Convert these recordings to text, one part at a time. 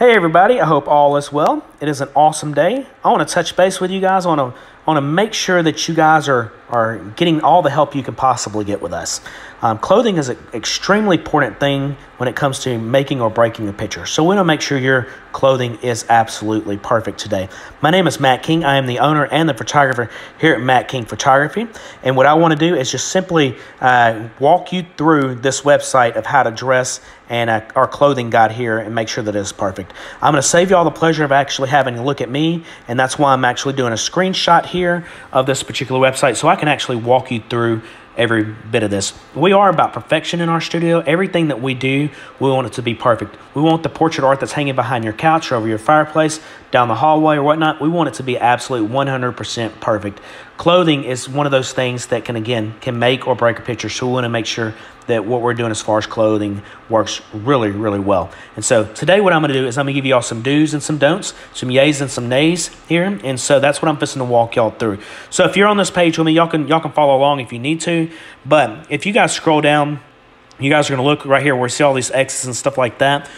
Hey everybody, I hope all is well. It is an awesome day. I want to touch base with you guys. To I want to make sure that you guys are are getting all the help you can possibly get with us. Um, clothing is an extremely important thing when it comes to making or breaking a picture. So we want to make sure your clothing is absolutely perfect today. My name is Matt King. I am the owner and the photographer here at Matt King Photography. And what I want to do is just simply uh, walk you through this website of how to dress and uh, our clothing guide here and make sure that it is perfect. I'm going to save you all the pleasure of actually having a look at me, and that's why I'm actually doing a screenshot here of this particular website so I can actually walk you through every bit of this. We are about perfection in our studio. Everything that we do, we want it to be perfect. We want the portrait art that's hanging behind your couch or over your fireplace, down the hallway or whatnot. We want it to be absolute 100% perfect. Clothing is one of those things that can, again, can make or break a picture. So we want to make sure that what we're doing as far as clothing works really, really well. And so today what I'm going to do is I'm going to give you all some do's and some don'ts, some yays and some nays here. And so that's what I'm fixing to walk y'all through. So if you're on this page with me, y'all can y'all can follow along if you need to. But if you guys scroll down, you guys are going to look right here where we see all these X's and stuff like that.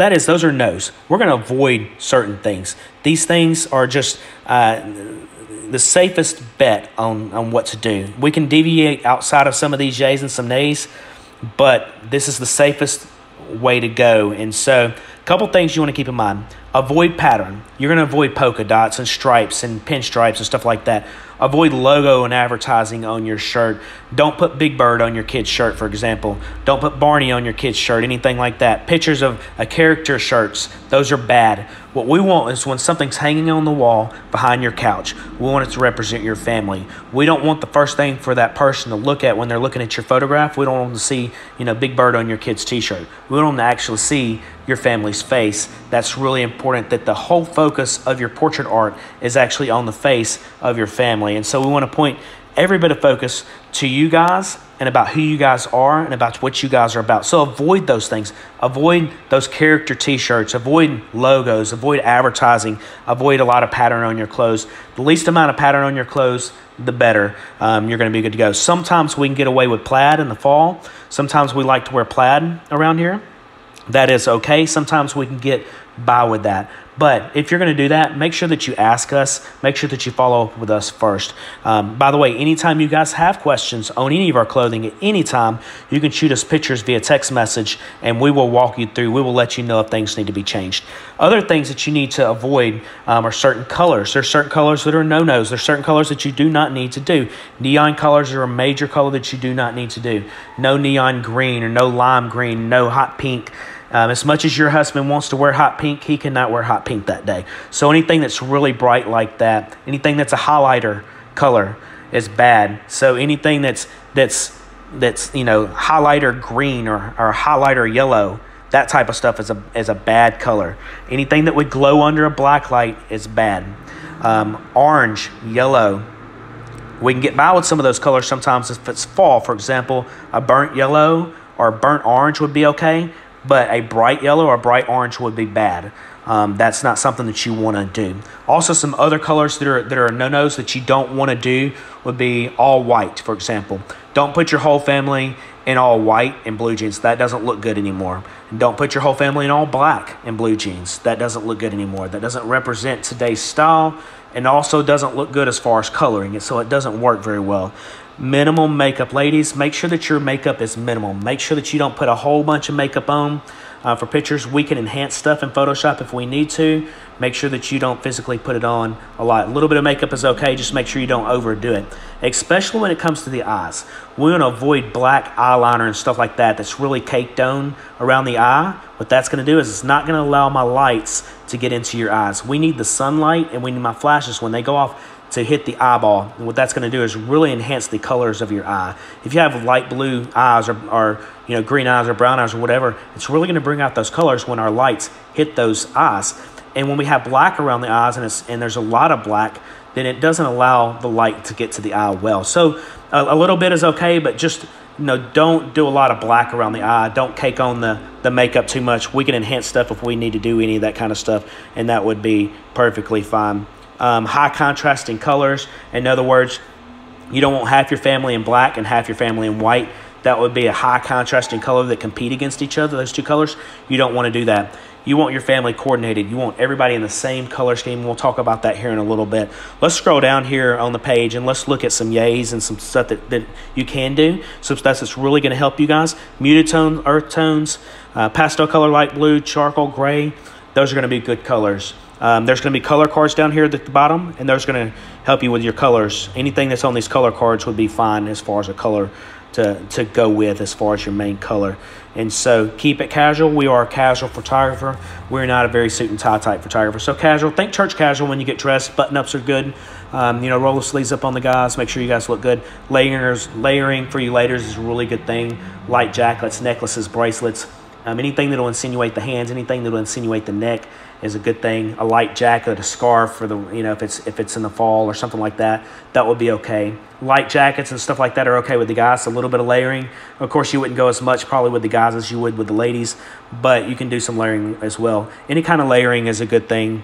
That is, those are no's. We're going to avoid certain things. These things are just uh, the safest bet on, on what to do. We can deviate outside of some of these J's and some nays, but this is the safest way to go. And so, a couple things you want to keep in mind avoid pattern. You're going to avoid polka dots and stripes and pinstripes and stuff like that. Avoid logo and advertising on your shirt. Don't put Big Bird on your kid's shirt, for example. Don't put Barney on your kid's shirt, anything like that. Pictures of a character shirts, those are bad. What we want is when something's hanging on the wall behind your couch, we want it to represent your family. We don't want the first thing for that person to look at when they're looking at your photograph. We don't want them to see, you know, Big Bird on your kid's t-shirt. We want them to actually see your family's face. That's really important that the whole focus of your portrait art is actually on the face of your family. And so we want to point every bit of focus to you guys and about who you guys are and about what you guys are about. So avoid those things. Avoid those character t-shirts, avoid logos, avoid advertising, avoid a lot of pattern on your clothes. The least amount of pattern on your clothes, the better. Um, you're going to be good to go. Sometimes we can get away with plaid in the fall. Sometimes we like to wear plaid around here. That is okay. Sometimes we can get by with that. But if you're going to do that, make sure that you ask us. Make sure that you follow up with us first. Um, by the way, anytime you guys have questions on any of our clothing at any time, you can shoot us pictures via text message and we will walk you through. We will let you know if things need to be changed. Other things that you need to avoid um, are certain colors. There's certain colors that are no nos. There's certain colors that you do not need to do. Neon colors are a major color that you do not need to do. No neon green or no lime green, no hot pink. Um, as much as your husband wants to wear hot pink, he cannot wear hot pink that day. So anything that's really bright like that, anything that's a highlighter color is bad. So anything that's that's that's you know highlighter green or, or highlighter yellow, that type of stuff is a is a bad color. Anything that would glow under a black light is bad. Um, orange, yellow. We can get by with some of those colors sometimes if it's fall. For example, a burnt yellow or a burnt orange would be okay but a bright yellow or bright orange would be bad. Um, that's not something that you want to do. Also, some other colors that are that are no-nos that you don't want to do would be all white, for example. Don't put your whole family in all white and blue jeans. That doesn't look good anymore. And don't put your whole family in all black and blue jeans. That doesn't look good anymore. That doesn't represent today's style and also doesn't look good as far as coloring it, so it doesn't work very well minimal makeup. Ladies, make sure that your makeup is minimal. Make sure that you don't put a whole bunch of makeup on uh, for pictures. We can enhance stuff in Photoshop if we need to. Make sure that you don't physically put it on a lot. A little bit of makeup is okay. Just make sure you don't overdo it, especially when it comes to the eyes. We want to avoid black eyeliner and stuff like that that's really caked on around the eye. What that's going to do is it's not going to allow my lights to get into your eyes. We need the sunlight and we need my flashes when they go off to hit the eyeball. And what that's going to do is really enhance the colors of your eye. If you have light blue eyes or, or you know green eyes or brown eyes or whatever, it's really going to bring out those colors when our lights hit those eyes. And when we have black around the eyes and, it's, and there's a lot of black, then it doesn't allow the light to get to the eye well. So a, a little bit is okay, but just you know, don't do a lot of black around the eye. Don't cake on the, the makeup too much. We can enhance stuff if we need to do any of that kind of stuff, and that would be perfectly fine um, high contrasting colors. In other words, you don't want half your family in black and half your family in white. That would be a high contrasting color that compete against each other, those two colors. You don't want to do that. you want your family coordinated. You want everybody in the same color scheme. We'll talk about that here in a little bit. Let's scroll down here on the page and let's look at some yays and some stuff that, that you can do. Some stuff that's really going to help you guys. Muted tone, earth tones, uh, pastel color, light blue, charcoal, gray. Those are going to be good colors. Um, there's going to be color cards down here at the bottom, and those are going to help you with your colors. Anything that's on these color cards would be fine as far as a color to, to go with as far as your main color. And so keep it casual. We are a casual photographer. We're not a very suit and tie type photographer. So casual, think church casual when you get dressed. Button ups are good. Um, you know, roll the sleeves up on the guys. Make sure you guys look good. Layers, layering for you laters is a really good thing. Light jackets, necklaces, bracelets. Um, anything that will insinuate the hands, anything that will insinuate the neck is a good thing. A light jacket, a scarf for the you know if it's if it's in the fall or something like that, that would be okay. Light jackets and stuff like that are okay with the guys. A little bit of layering. Of course, you wouldn't go as much probably with the guys as you would with the ladies, but you can do some layering as well. Any kind of layering is a good thing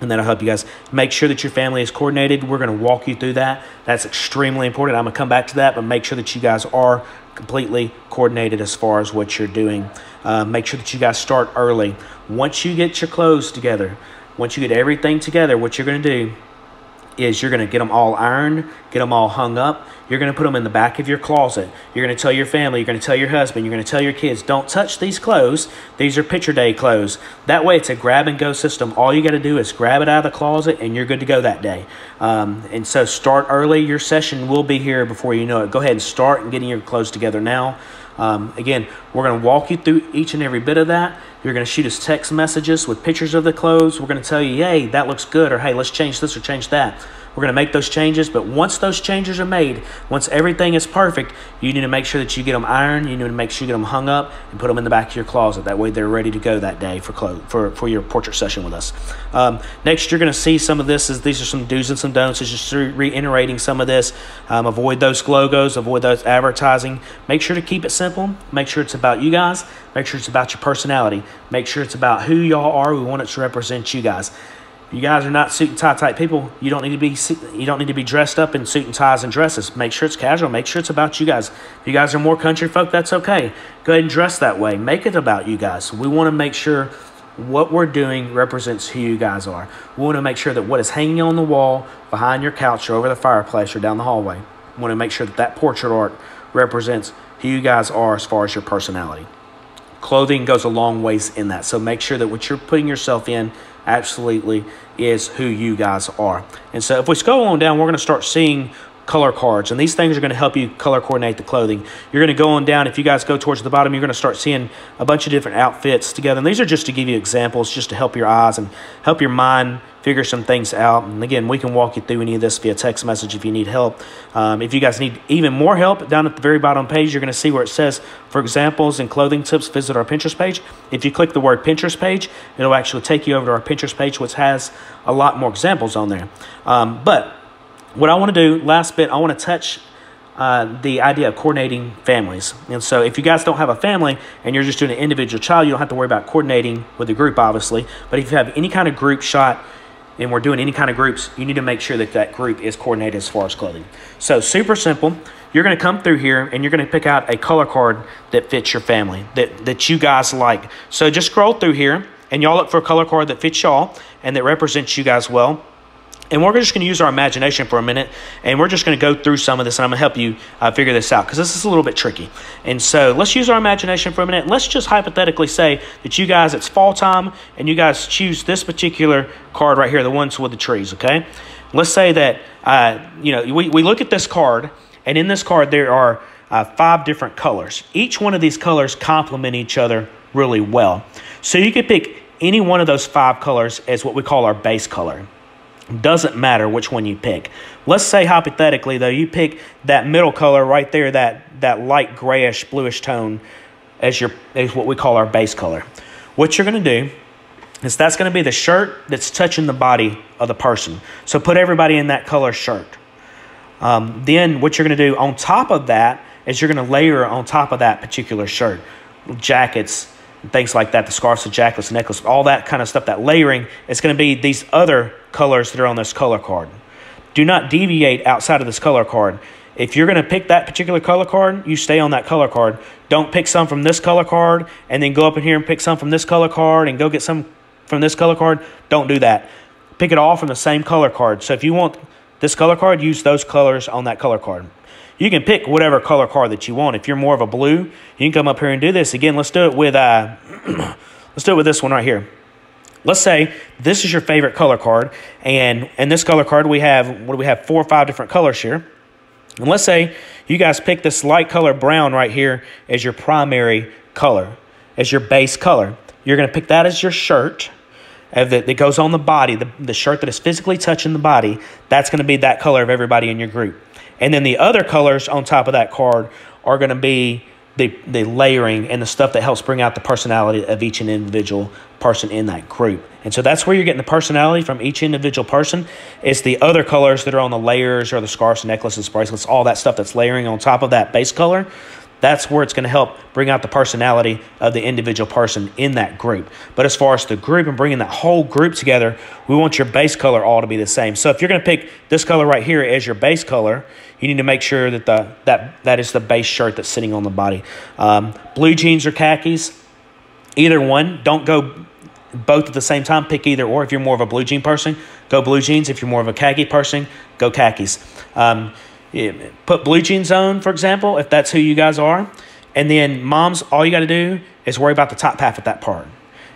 and that'll help you guys make sure that your family is coordinated. We're going to walk you through that. That's extremely important. I'm going to come back to that, but make sure that you guys are completely coordinated as far as what you're doing. Uh, make sure that you guys start early. Once you get your clothes together, once you get everything together, what you're going to do is you're going to get them all ironed, get them all hung up. You're going to put them in the back of your closet. You're going to tell your family, you're going to tell your husband, you're going to tell your kids, don't touch these clothes. These are picture day clothes. That way, it's a grab and go system. All you got to do is grab it out of the closet and you're good to go that day. Um, and so, start early. Your session will be here before you know it. Go ahead and start and getting your clothes together now. Um, again, we're going to walk you through each and every bit of that. You're going to shoot us text messages with pictures of the clothes. We're going to tell you, hey, that looks good, or hey, let's change this or change that. We're going to make those changes, but once those changes are made, once everything is perfect, you need to make sure that you get them ironed. You need to make sure you get them hung up and put them in the back of your closet. That way, they're ready to go that day for clothes, for for your portrait session with us. Um, next, you're going to see some of this. Is these are some do's and some don'ts. Is just reiterating some of this. Um, avoid those logos. Avoid those advertising. Make sure to keep it simple. Make sure it's about you guys. Make sure it's about your personality. Make sure it's about who y'all are. We want it to represent you guys you guys are not suit and tie type people, you don't need to be you don't need to be dressed up in suit and ties and dresses. Make sure it's casual. Make sure it's about you guys. If you guys are more country folk, that's okay. Go ahead and dress that way. Make it about you guys. We want to make sure what we're doing represents who you guys are. We want to make sure that what is hanging on the wall, behind your couch, or over the fireplace, or down the hallway, we want to make sure that that portrait art represents who you guys are as far as your personality. Clothing goes a long ways in that. So make sure that what you're putting yourself in absolutely is who you guys are. And so if we scroll on down, we're going to start seeing color cards. And these things are going to help you color coordinate the clothing. You're going to go on down. If you guys go towards the bottom, you're going to start seeing a bunch of different outfits together. And these are just to give you examples, just to help your eyes and help your mind figure some things out. And again, we can walk you through any of this via text message if you need help. Um, if you guys need even more help, down at the very bottom page, you're going to see where it says for examples and clothing tips, visit our Pinterest page. If you click the word Pinterest page, it'll actually take you over to our Pinterest page, which has a lot more examples on there. Um, but what I want to do, last bit, I want to touch uh, the idea of coordinating families. And so, if you guys don't have a family and you're just doing an individual child, you don't have to worry about coordinating with the group, obviously. But if you have any kind of group shot and we're doing any kind of groups, you need to make sure that that group is coordinated as far as clothing. So, super simple. You're going to come through here and you're going to pick out a color card that fits your family, that, that you guys like. So, just scroll through here and y'all look for a color card that fits y'all and that represents you guys well. And we're just going to use our imagination for a minute, and we're just going to go through some of this, and I'm going to help you uh, figure this out because this is a little bit tricky. And so let's use our imagination for a minute. Let's just hypothetically say that you guys, it's fall time, and you guys choose this particular card right here, the ones with the trees, okay? Let's say that, uh, you know, we, we look at this card, and in this card there are uh, five different colors. Each one of these colors complement each other really well. So you could pick any one of those five colors as what we call our base color. Doesn't matter which one you pick. Let's say hypothetically though, you pick that middle color right there, that, that light grayish bluish tone as your as what we call our base color. What you're gonna do is that's gonna be the shirt that's touching the body of the person. So put everybody in that color shirt. Um, then what you're gonna do on top of that is you're gonna layer on top of that particular shirt. Jackets, things like that, the scarves, the jackets, necklace, all that kind of stuff, that layering, it's going to be these other colors that are on this color card. Do not deviate outside of this color card. if you're going to pick that particular color card, you stay on that color card. Don't pick some from this color card and then go up in here and pick some from this color card and go get some from this color card. Don't do that. Pick it all from the same color card. So if you want this color card, use those colors on that color card. You can pick whatever color card that you want. If you're more of a blue, you can come up here and do this. Again, let's do it with uh, let's do it with this one right here. Let's say this is your favorite color card, and in this color card we have what do we have four or five different colors here. And let's say you guys pick this light color brown right here as your primary color, as your base color. You're going to pick that as your shirt that, that goes on the body, the, the shirt that is physically touching the body. That's going to be that color of everybody in your group. And then the other colors on top of that card are going to be the, the layering and the stuff that helps bring out the personality of each individual person in that group. And so that's where you're getting the personality from each individual person. It's the other colors that are on the layers or the scarves, necklaces, bracelets, all that stuff that's layering on top of that base color that's where it's going to help bring out the personality of the individual person in that group. But as far as the group and bringing that whole group together, we want your base color all to be the same. So if you're going to pick this color right here as your base color, you need to make sure that the that that is the base shirt that's sitting on the body. Um, blue jeans or khakis, either one. Don't go both at the same time. Pick either or. If you're more of a blue jean person, go blue jeans. If you're more of a khaki person, go khakis. Um, put blue jeans on, for example, if that's who you guys are. And then moms, all you got to do is worry about the top half of that part.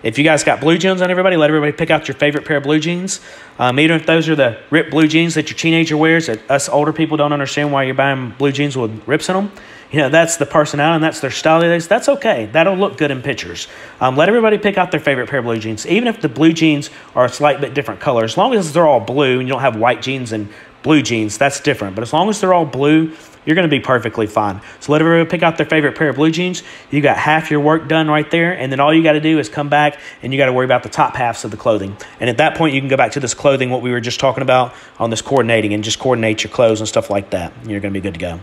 If you guys got blue jeans on everybody, let everybody pick out your favorite pair of blue jeans. Um, even if those are the ripped blue jeans that your teenager wears, that us older people don't understand why you're buying blue jeans with rips in them. You know, that's the personality and that's their style. That's okay. That'll look good in pictures. Um, let everybody pick out their favorite pair of blue jeans. Even if the blue jeans are a slight bit different color, as long as they're all blue and you don't have white jeans and blue jeans, that's different. But as long as they're all blue, you're going to be perfectly fine. So let everybody pick out their favorite pair of blue jeans. You got half your work done right there, and then all you got to do is come back and you got to worry about the top halves of the clothing. And at that point, you can go back to this clothing, what we were just talking about on this coordinating, and just coordinate your clothes and stuff like that. You're going to be good to go.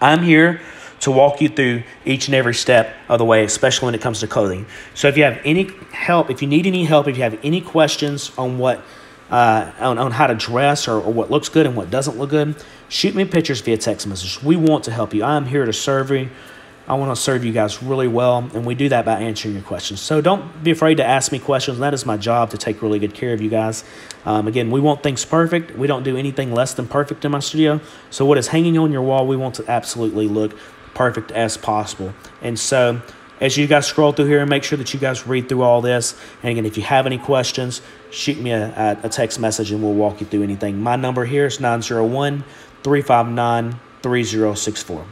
I'm here to walk you through each and every step of the way, especially when it comes to clothing. So if you have any help, if you need any help, if you have any questions on what uh, on, on how to dress or, or what looks good and what doesn't look good, shoot me pictures via text message. We want to help you. I'm here to serve you. I want to serve you guys really well, and we do that by answering your questions. So don't be afraid to ask me questions. That is my job to take really good care of you guys. Um, again, we want things perfect. We don't do anything less than perfect in my studio. So what is hanging on your wall, we want to absolutely look perfect as possible. And so as you guys scroll through here and make sure that you guys read through all this. And again, if you have any questions, shoot me a, a text message and we'll walk you through anything. My number here is 901 359 3064.